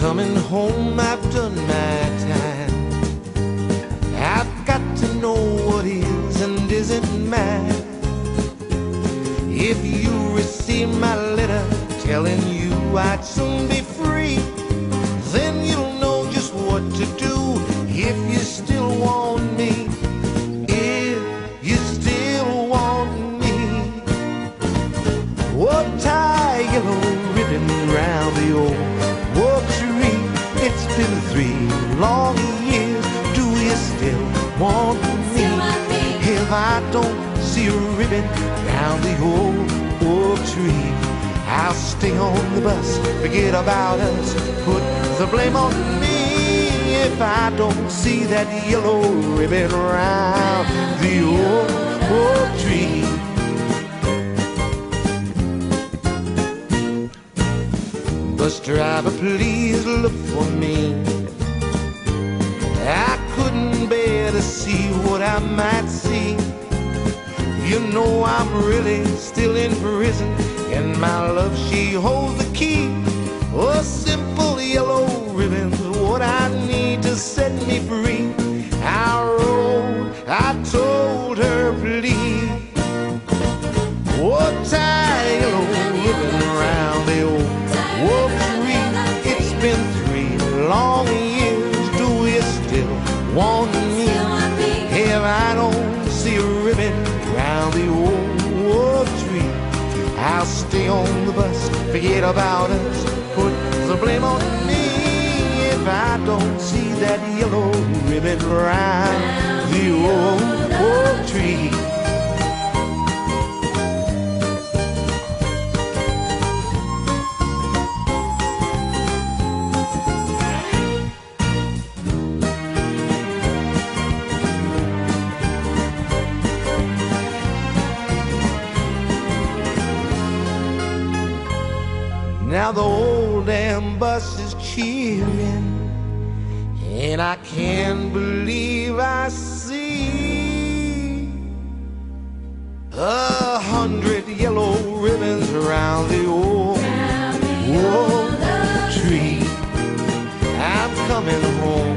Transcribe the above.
coming home, I've done my time. I've got to know what is and isn't mine. If you receive my letter telling you I'd soon be free, then you'll know just what to do if you still want me. If you still want me. Tie yellow ribbon round the old been three long years. Do you still want me? If I don't see a ribbon round the old oak tree, I'll stay on the bus, forget about us, put the blame on me. If I don't see that yellow ribbon round the old oak tree. Bus driver, please look for me. I couldn't bear to see what I might see. You know I'm really still in prison, and my love, she holds the key. A simple yellow ribbon's what I need to set me free. I wrote, I told her, please. Still want me? If I don't see a ribbon round the old oak tree, I'll stay on the bus, forget about us, put the blame on me. If I don't see that yellow ribbon round the old oak tree. Now the old damn bus is cheering, and I can't believe I see a hundred yellow ribbons around the old, old tree. I'm coming home.